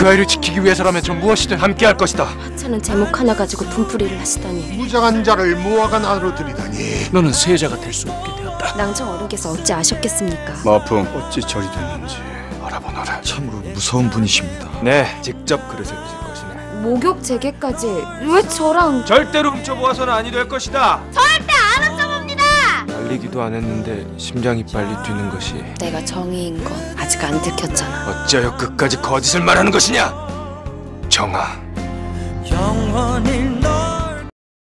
그 아이를 지키기 위해서라면 전 무엇이든 함께할 것이다. 하찮은 제목 하나 가지고 분풀이를 하시다니 무장한 자를 무화과 나로 들이다니 너는 세자가 될 수 없게 되었다. 낭정 어른께서 어찌 아셨겠습니까? 마풍 어찌 저리 됐는지 알아보너라. 참으로 무서운 분이십니다. 네, 직접 그릇을 질 것이네. 목욕 재개까지 왜 저랑 절대로 훔쳐보아서는 아니 될 것이다. 절대. 날리기도 안 했는데 심장이 빨리 뛰는 것이 내가 정의인 건 아직 안 들켰잖아 어찌하여 끝까지 거짓을 말하는 것이냐? 정아. 영원일